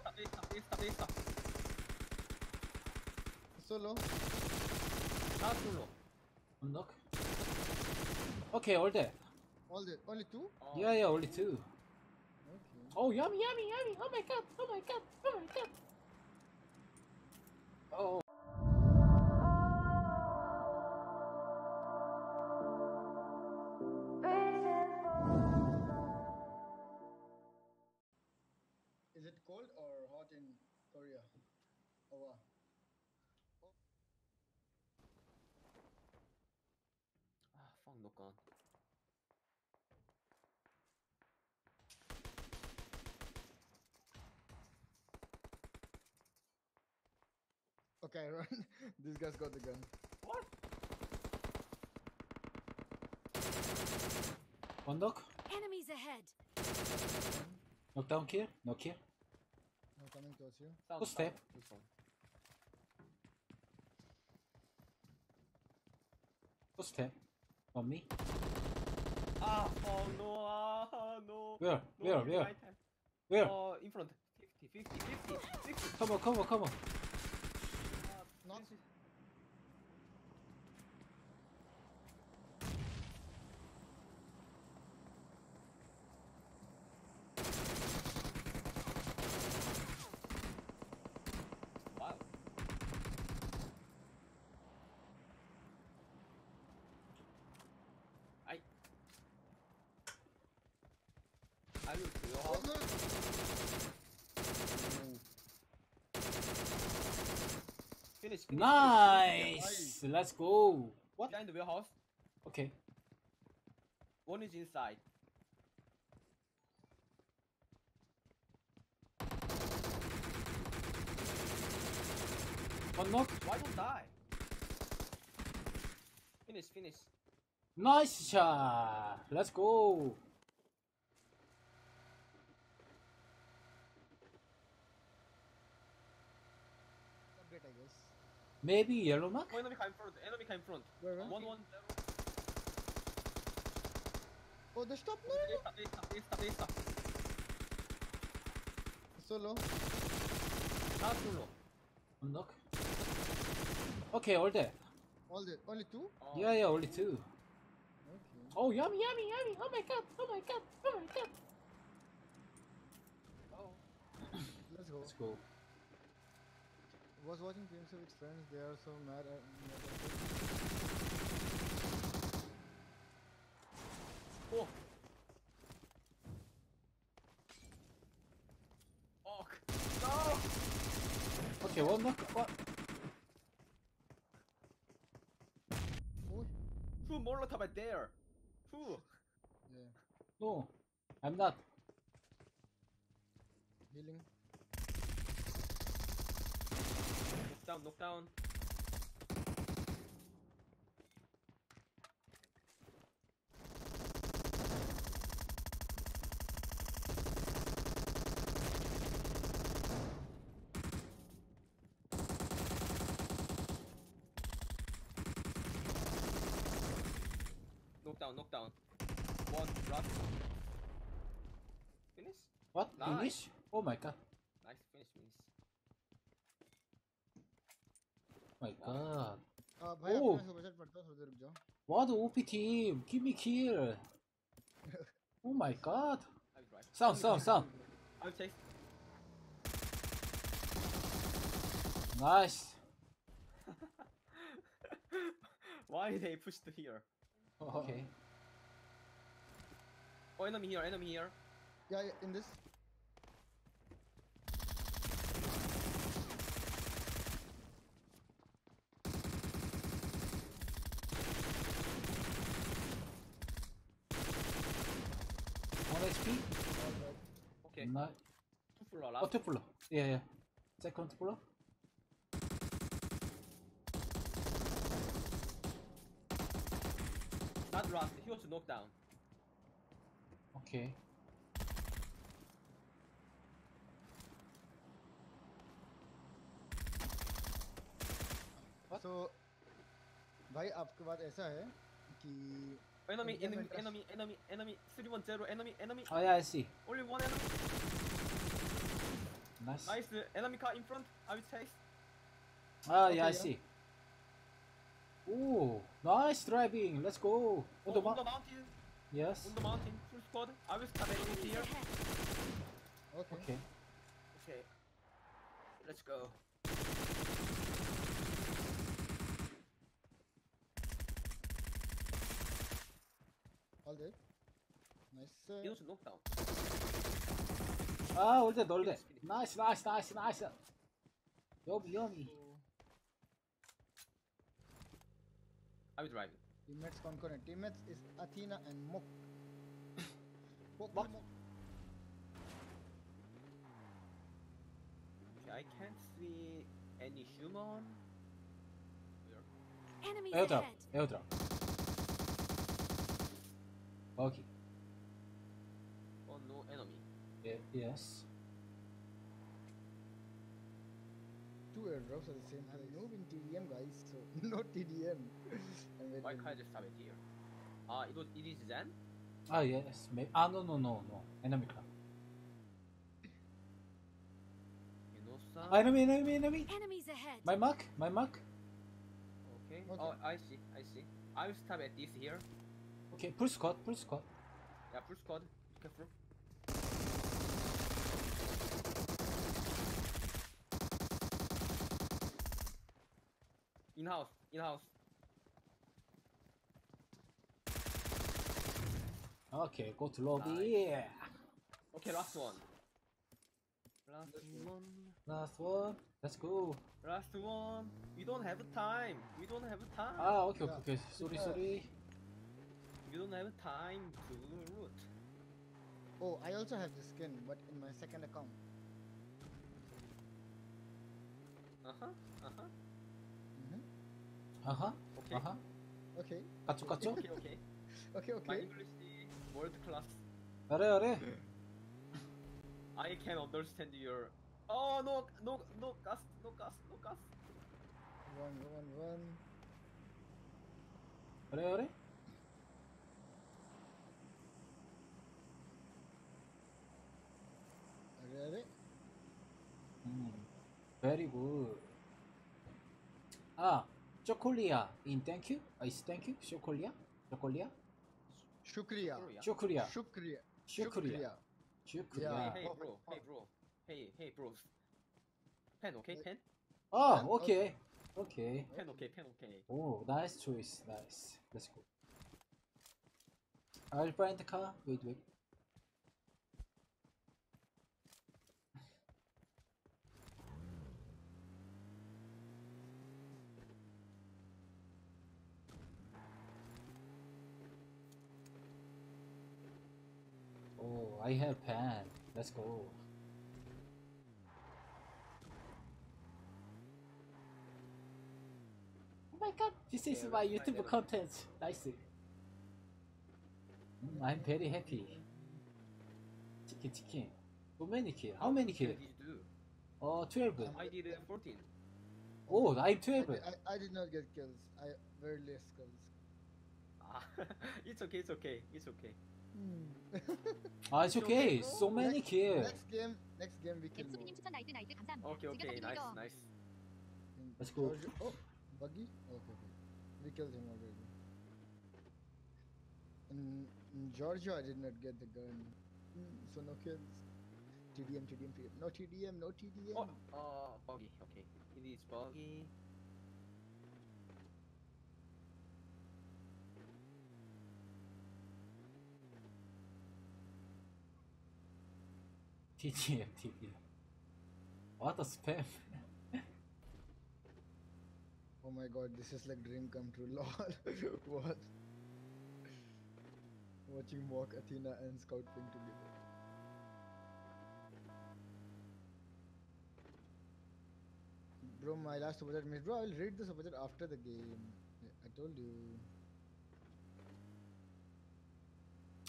Está, está. Solo. Not solo. One knock. Okay, all dead. All the only two? Oh. Yeah, yeah, only two. Okay. Oh, yummy, yummy, yummy. Oh my god, oh my god, oh my god. Oh. Ah, fuck, no gun. Okay, run. this guy's got the gun. What? One knock. Enemies ahead. Knockdown kill. No kill. I'm coming towards you. Sound, Footstep. sound, this. Footstep. On me. Ah, oh no, ah, no. Where? No, Where? Where? Where? Oh, in front. 50, 50, 50, 50. Come on, come on, come on. Ah, Not- this is- Wow. I I will to your house. Finish, finish. Nice. Let's go. What? Behind the warehouse. Okay. One is inside. One knock. Why don't die? Finish, finish. Nice shot. Let's go. Update, I guess. Maybe yellow mark. Oh, enemy came front. Enemy came front. Where, where? One, one, zero. Oh, they stopped. No, no, Esta, esta, esta, esta. no. Solo. Not solo. One knock. Okay, all dead. All the only two? Oh. Yeah, yeah, only two. Okay. Oh, yummy, yummy, yummy. Oh my god, oh my god, oh my god. Oh. Let's go. Let's go. Was watching PMC with friends. They are so mad at me. Oh. Oh. No. Okay, one knock. What? Oh, Who Molotov at there? Who? yeah. No, I'm not. Healing. Knock down, knock down. Knock down, knock down. One, last. Finish? What? Nice. Finish? Oh my god. Nice, finish, finish My god. Uh, भाई Oh. अपना super set पढ़ता हूँ थोड़ी देर रुक जाओ What OP team? Give me kill. Oh my god. I'll drive. Sound, sound, sound. I'll chase. Nice. Why they pushed here? Okay. Oh, enemy here, enemy here. Yeah, yeah, in this. Okay, Nice. two floor Oh, last. two floor. Yeah, yeah. Second floor. Not last, he was knocked down. Okay. What? So, भाई आपके बात ऐसा है कि Enemy, enemy, enemy, enemy, enemy, 310, enemy, enemy. Oh yeah, I see. Only one enemy. Nice. Nice. uh, Enemy car in front. I will chase. Ah, Okay, yeah, I yeah. see. Ooh, nice driving. Let's go. On Oh, the on the mountain. Yes. On the mountain. Full squad. I will start Enemies here. Okay. Okay. Okay. Let's go. All dead. Nice. Uh, Use knockdown. Ah, all dead, all dead. Nice, nice, nice, nice. Yummy, yummy. I will driving. teammates concurrent. Teammates is Athena and Mok. Mok. Mok. Mok. Okay, I can't see any human. Where? Enemies Airdrop, airdrop. Okay. Oh no enemy. Yeah, yes. Two airdrops at the same time. No in TDM guys, so no TDM. And wait, Why wait, can't I just have it here? Ah, it was it is Zen? Ah, yes. May ah, no, no, no, no. Enemy car. You know some? Ah, enemy, enemy, enemy. Enemies ahead. My mark, my mark. Okay. Okay. Oh, I see. I see. I will stop at this here. Okay, pull squad, pull squad. Yeah, full squad. Careful. In house. In house. Okay, go to lobby. Nice. Yeah. Okay, last one. Last one. Last one. Let's go. Last one. We don't have time. We don't have time. Ah, okay, okay, Yeah. okay. Sorry, sorry. We don't have time to root. Oh, I also have the skin, but in my second account. Uh huh. Uh huh. hmm Uh huh. Okay. Uh huh. Okay. 까쪽, 까쪽. Okay. Okay. Okay. My Okay. English is world class. 어래, 어래. I can understand your. Oh no no no gas no gas no gas. One, one, one. 어래, 어래. அதாவது very good. ah chocolia in thank you. Is thank you. chocolia chocolia shukriya shukriya shukriya shukriya shukriya hey hey bro. Hey bro. Hey hey bro. Pen okay pen? Oh okay. Okay. Pen okay pen okay. Oh nice choice. Nice. Let's go. I'll find the car. Wait wait. I have pen. Let's go. Oh my god, this is Yeah, my YouTube content. Nice. Mm, I'm very happy. Chicken, chicken. So many kill. How many kill? Did you do? Oh, 12. I did uh, 14. Oh, I'm 12. did- I, I did not get kills. I very less kills. Ah, it's okay it's okay it's okay. Ah, it's It's okay. okay, bro. So many kill. Next game, next game we kill more. 앱소비님 추천 나이트 나이트 감사합니다. Okay okay 즐겨 nice 탑 nice. In Let's go. Georgia- Oh, buggy. Okay, okay. We killed him already. In, in Georgia, I did not get the gun, Hmm, so no kills. TDM, TDM, TDM. No TDM, no TDM. Oh uh buggy okay. It is buggy. TGM, TGM. What a spam. Oh my god, this is like dream come true. Lol. what? Watching Walk, Athena, and Scout Ping together. Bro, my last super chat missed. Bro, I will read the super chat after the game. I told you.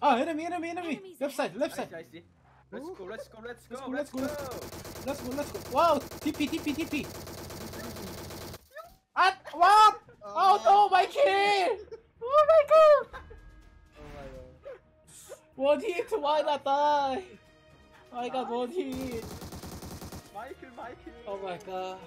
Ah, enemy, enemy, enemy. Enemies Left side, left I side. see I see. Let's go let's go let's Let's go go, let's let's go. Let's go, let's go. Wow, TP, TP, TP. Ah, what? Oh no, my kill! Oh my god! Oh my god. One hit, why not die? I got one hit. Five kills. Oh my god.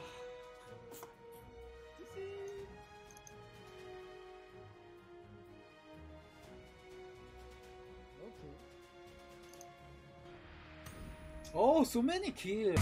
Oh, so many kills.